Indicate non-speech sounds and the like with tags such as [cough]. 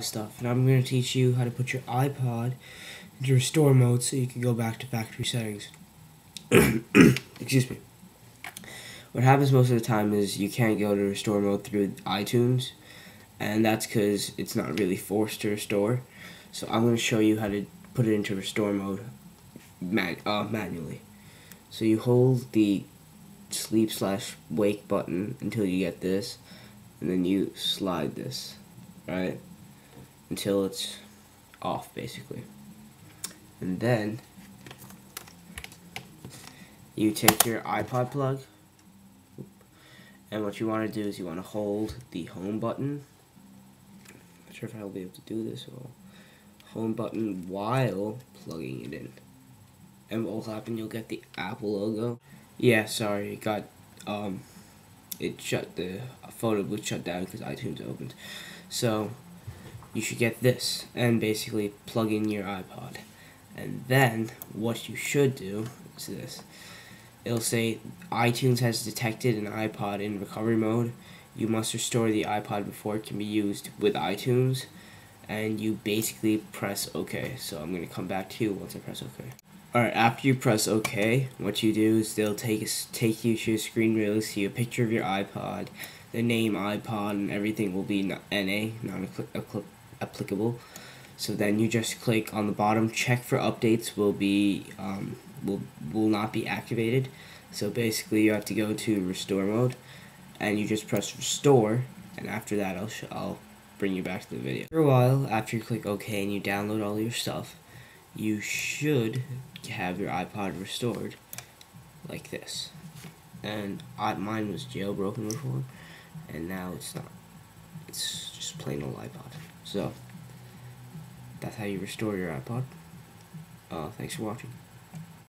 stuff and I'm going to teach you how to put your iPod into restore mode so you can go back to factory settings. [coughs] Excuse me. What happens most of the time is you can't go to restore mode through iTunes and that's because it's not really forced to restore. So I'm going to show you how to put it into restore mode man uh, manually. So you hold the sleep slash wake button until you get this and then you slide this, right? Until it's off basically. And then you take your iPod plug and what you want to do is you want to hold the home button. Not sure if I'll be able to do this or home button while plugging it in. And what will happen, you'll get the Apple logo. Yeah, sorry, it got, um, it shut, the photo booth shut down because iTunes opened. So, you should get this and basically plug in your iPod. And then what you should do is this. It'll say iTunes has detected an iPod in recovery mode. You must restore the iPod before it can be used with iTunes. And you basically press OK. So I'm going to come back to you once I press OK. Alright, after you press OK, what you do is they'll take, a, take you to a screen where you'll see a picture of your iPod, the name iPod, and everything will be NA, non-applicable applicable. So then you just click on the bottom, check for updates will be um, will will not be activated. So basically you have to go to restore mode and you just press restore and after that I'll, I'll bring you back to the video. For a while, after you click OK and you download all your stuff, you should have your iPod restored like this. And I, mine was jailbroken before, and now it's not. It's just plain old iPod. So, that's how you restore your iPod. Uh, thanks for watching.